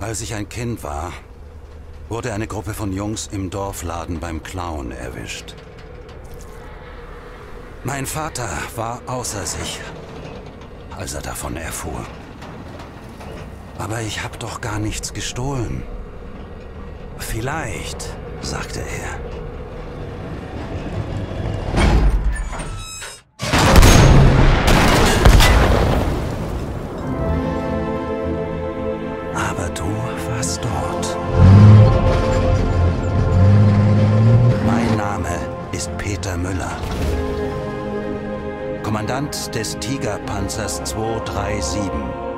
Als ich ein Kind war, wurde eine Gruppe von Jungs im Dorfladen beim Clown erwischt. Mein Vater war außer sich, als er davon erfuhr. Aber ich habe doch gar nichts gestohlen. Vielleicht, sagte er. Kommandant des Tigerpanzers 237.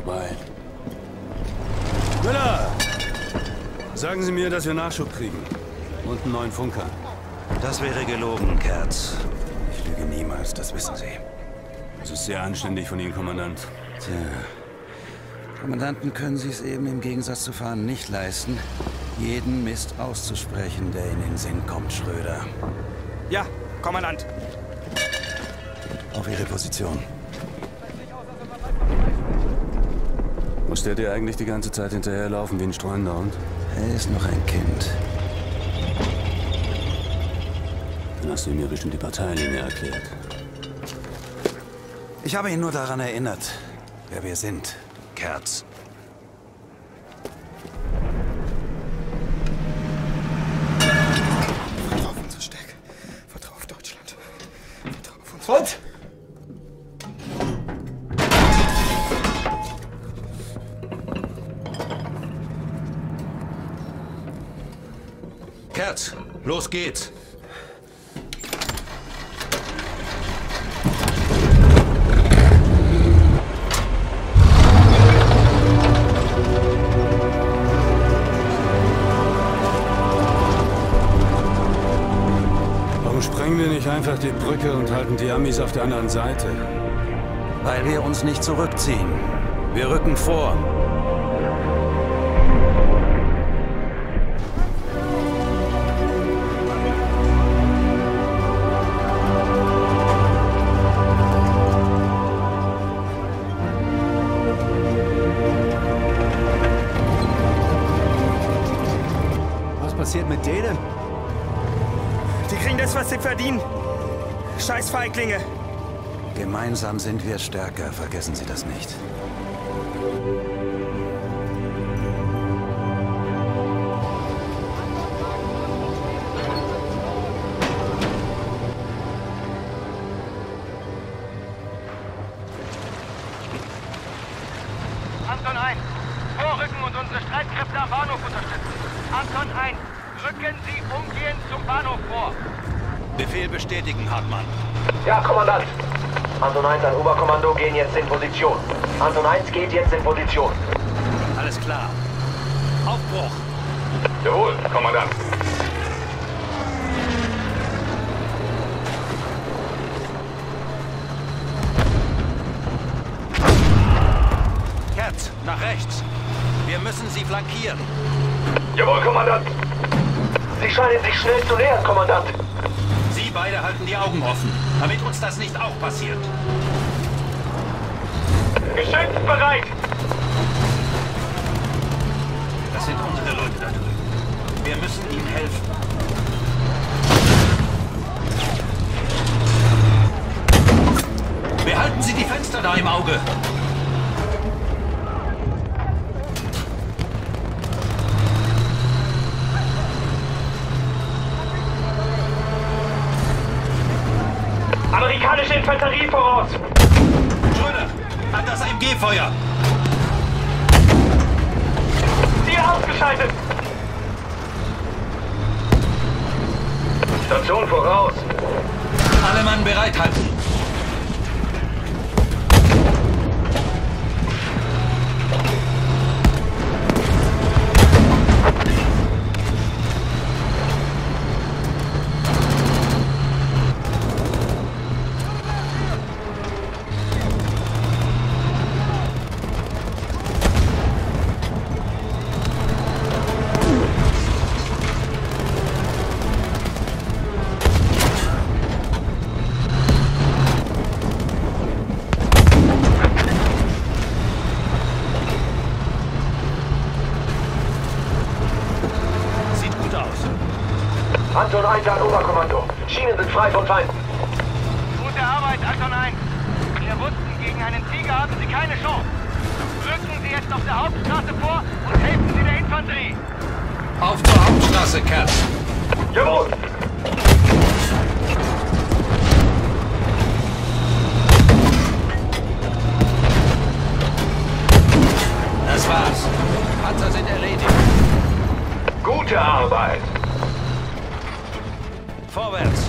vorbei. Müller! Sagen Sie mir, dass wir Nachschub kriegen. Und einen neuen Funker. Das wäre gelogen, Kerz. Ich lüge niemals, das wissen Sie. Das ist sehr anständig von Ihnen, Kommandant. Tja. Kommandanten können Sie es eben im Gegensatz zu Fahren nicht leisten, jeden Mist auszusprechen, der in den Sinn kommt, Schröder. Ja, Kommandant. Auf Ihre Position. Muss der dir eigentlich die ganze Zeit hinterherlaufen wie ein streunender Hund? Er ist noch ein Kind. Dann hast du ihm ja bestimmt die Parteilinie erklärt. Ich habe ihn nur daran erinnert, wer wir sind, Kerz. Vertrau auf unsere Stärke. Vertrau auf Deutschland. Vertrau auf uns. Und? Kerz, los geht's. Warum sprengen wir nicht einfach die Brücke und halten die Amis auf der anderen Seite? Weil wir uns nicht zurückziehen. Wir rücken vor. Passiert mit denen? Die kriegen das, was sie verdienen. Scheiß Feiglinge. Gemeinsam sind wir stärker, vergessen Sie das nicht. Anton 1 geht jetzt in Position. Alles klar. Aufbruch. Jawohl, Kommandant. Kerz, nach rechts. Wir müssen sie flankieren. Jawohl, Kommandant. Sie scheinen sich schnell zu nähern, Kommandant. Sie beide halten die Augen offen, damit uns das nicht auch passiert. Geschütz bereit. Das sind unsere Leute da drüben. Wir müssen ihnen helfen. Behalten Sie die Fenster da im Auge. Amerikanische Infanterie voraus. An das MG-Feuer. Ziel ausgeschaltet. Station voraus. Alle Mann bereithalten. Sieht Anton 1 an Oberkommando. Schienen sind frei von Feinden. Gute Arbeit, Anton 1. Wir wussten, gegen einen Tiger haben Sie keine Chance. Rücken Sie jetzt auf der Hauptstraße vor und helfen Sie der Infanterie. Auf zur Hauptstraße, Kerz. Jawohl. Das war's. Panzer sind erledigt. Gute Arbeit. Vorwärts.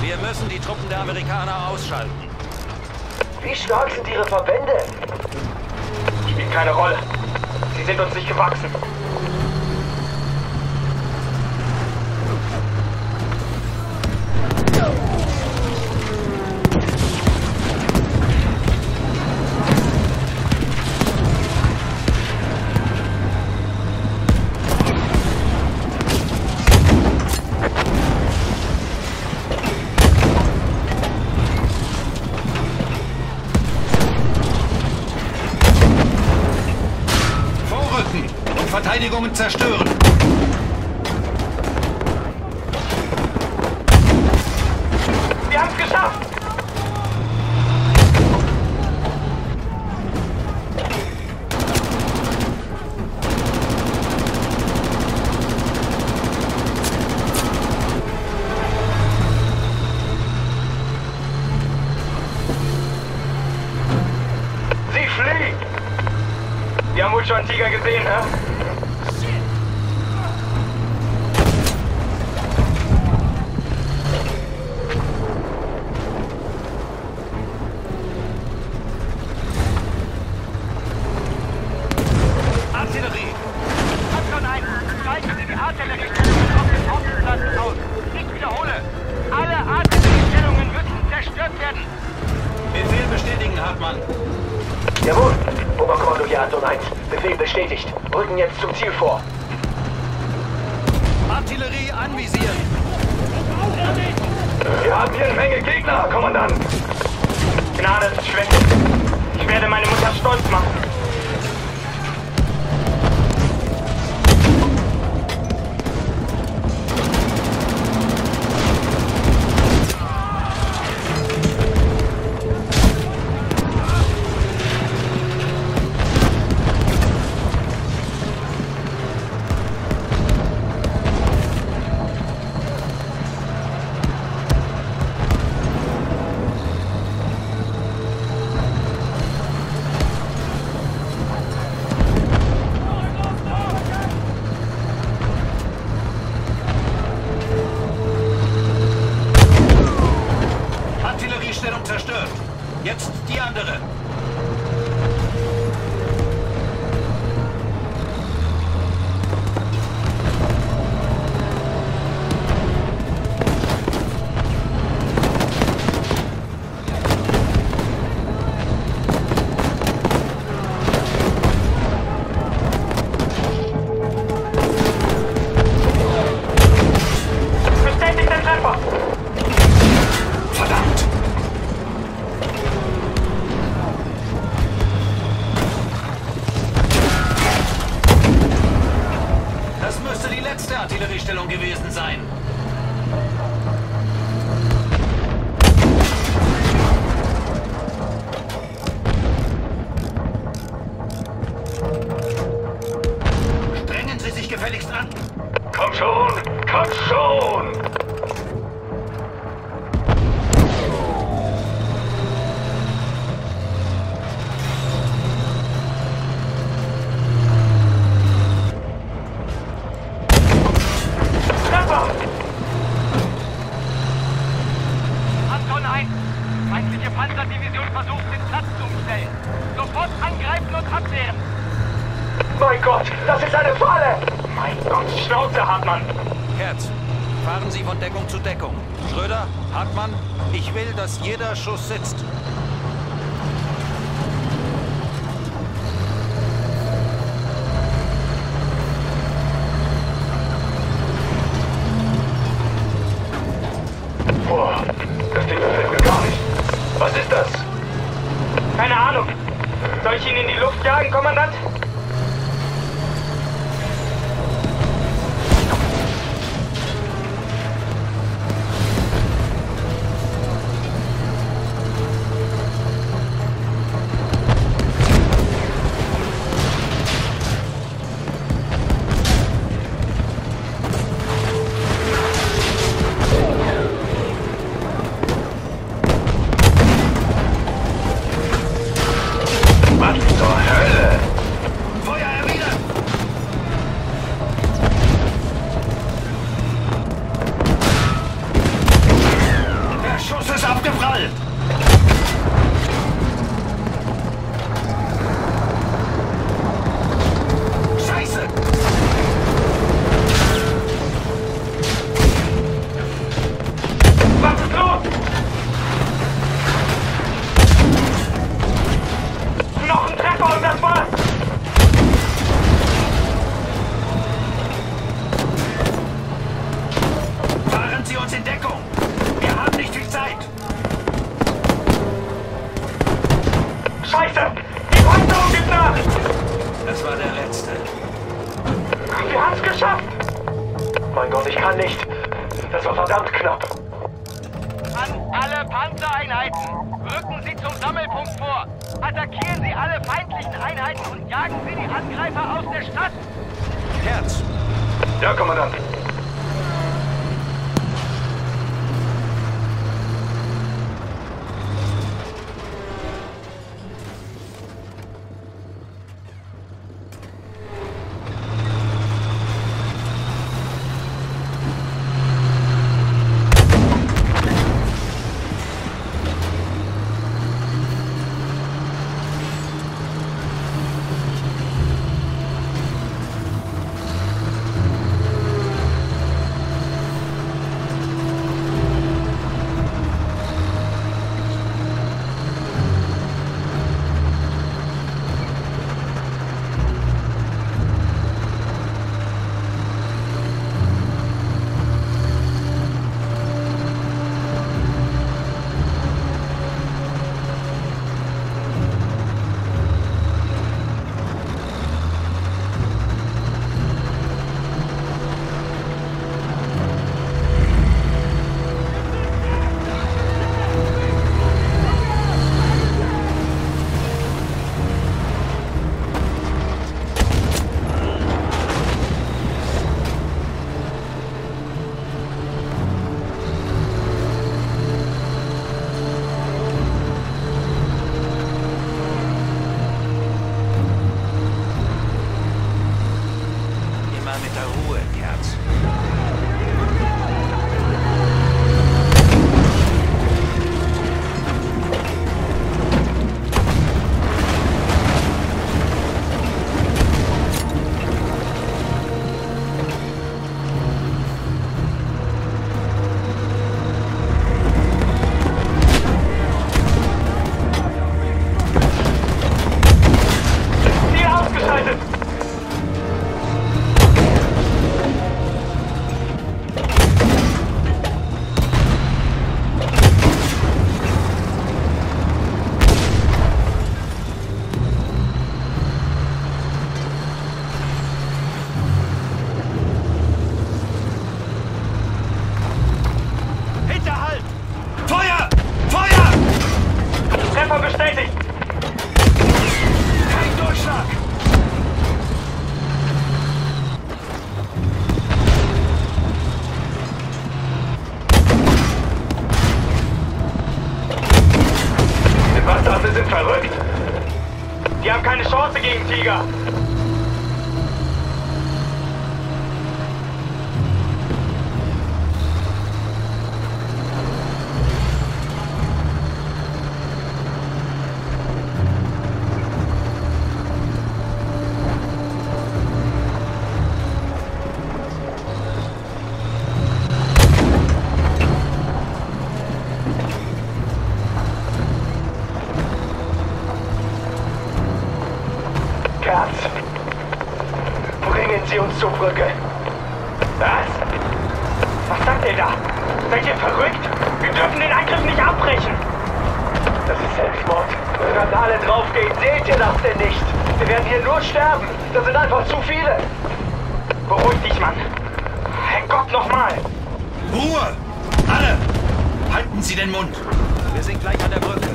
Wir müssen die Truppen der Amerikaner ausschalten. Wie stark sind Ihre Verbände? Spielt keine Rolle. Sie sind uns nicht gewachsen. Verteidigungen zerstören. Wir haben es geschafft! Sie fliehen! Sie haben wohl schon einen Tiger gesehen, ne? Artillerie anvisieren. Wir haben hier eine Menge Gegner, Kommandant. Gnade ist Schwäche. Ich werde meine Mutter stolz machen. Jetzt die andere. Hartmann, ich will, dass jeder Schuss sitzt. geschafft! Mein Gott, ich kann nicht. Das war verdammt knapp. An alle Panzereinheiten! Rücken Sie zum Sammelpunkt vor! Attackieren Sie alle feindlichen Einheiten und jagen Sie die Angreifer aus der Stadt! Herz! Ja, Kommandant. Zur Brücke. Was? Was sagt ihr da? Seid ihr verrückt? Wir dürfen den Angriff nicht abbrechen. Das ist Selbstmord. Wir werden alle draufgehen. Seht ihr das denn nicht? Wir werden hier nur sterben. Das sind einfach zu viele. Beruhig dich, Mann. Herrgott, nochmal. Ruhe! Alle! Halten Sie den Mund! Wir sind gleich an der Brücke.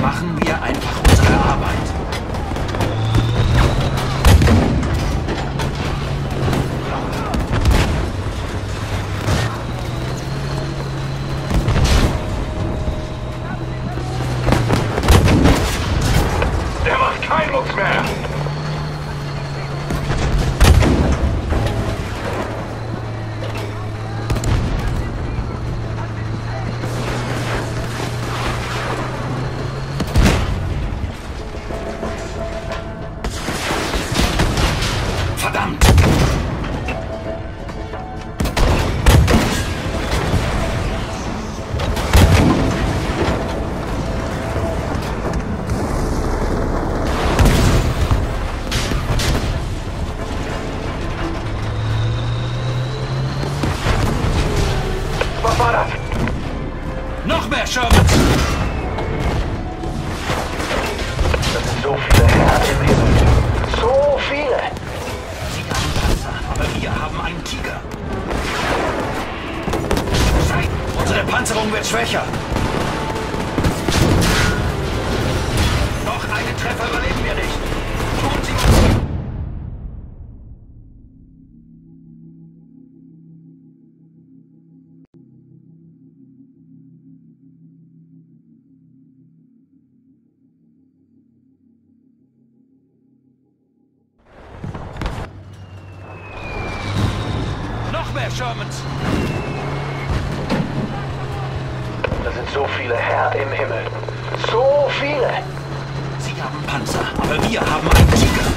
Machen wir einfach unsere Arbeit. Mehr Shermans! Das sind so viele Herren im Himmel. So viele. Sie haben Panzer, aber wir haben einen Tiger.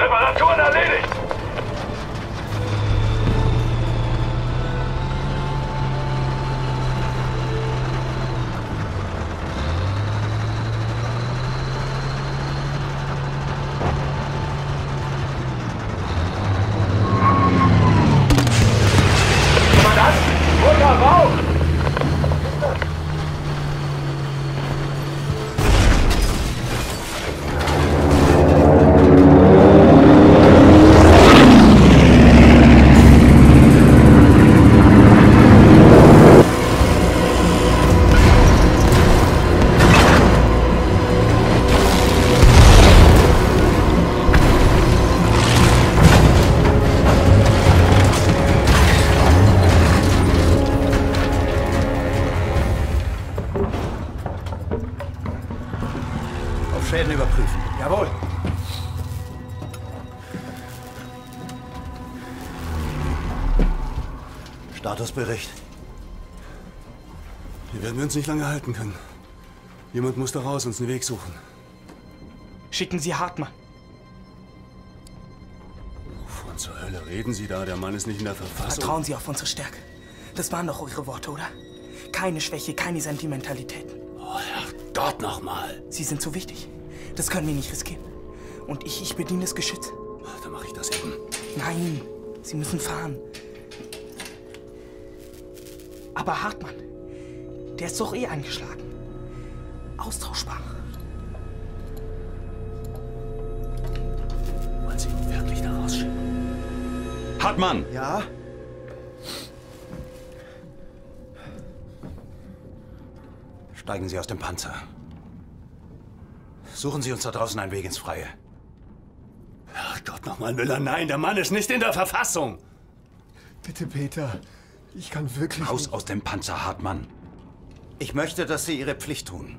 Reparaturen erledigt. Statusbericht. Hier werden wir uns nicht lange halten können. Jemand muss da raus, uns einen Weg suchen. Schicken Sie Hartmann. Wovon zur Hölle reden Sie da? Der Mann ist nicht in der Verfassung. Vertrauen Sie auf unsere Stärke. Das waren doch eure Worte, oder? Keine Schwäche, keine Sentimentalitäten. Oh, Herrgott nochmal. Sie sind zu wichtig. Das können wir nicht riskieren. Und ich, ich bediene das Geschütz. Dann mache ich das eben. Nein, Sie müssen fahren. Aber Hartmann, der ist doch eh angeschlagen. Austauschbar. Wollen Sie ihn wirklich da rausschicken? Hartmann! Ja? Steigen Sie aus dem Panzer. Suchen Sie uns da draußen einen Weg ins Freie. Herrgott nochmal, Müller, nein, der Mann ist nicht in der Verfassung. Bitte, Peter. Ich kann wirklich. Raus aus dem Panzer, Hartmann. Ich möchte, dass Sie Ihre Pflicht tun.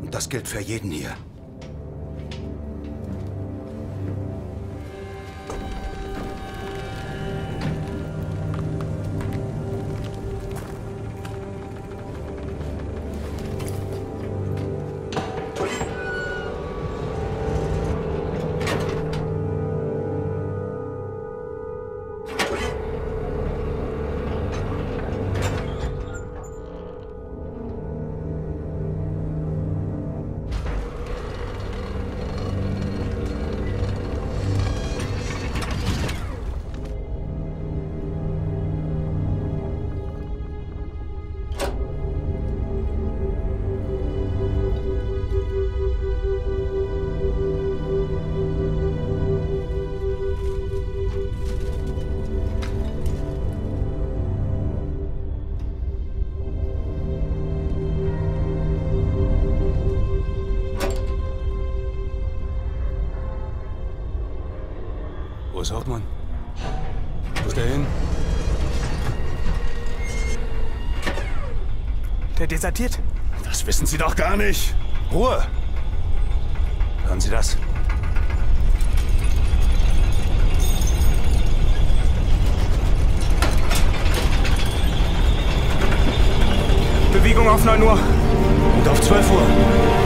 Und das gilt für jeden hier. Hauptmann? Wo ist der hin? Der desertiert. Das wissen Sie doch gar nicht. Ruhe! Hören Sie das? Bewegung auf 9 Uhr. Und auf 12 Uhr.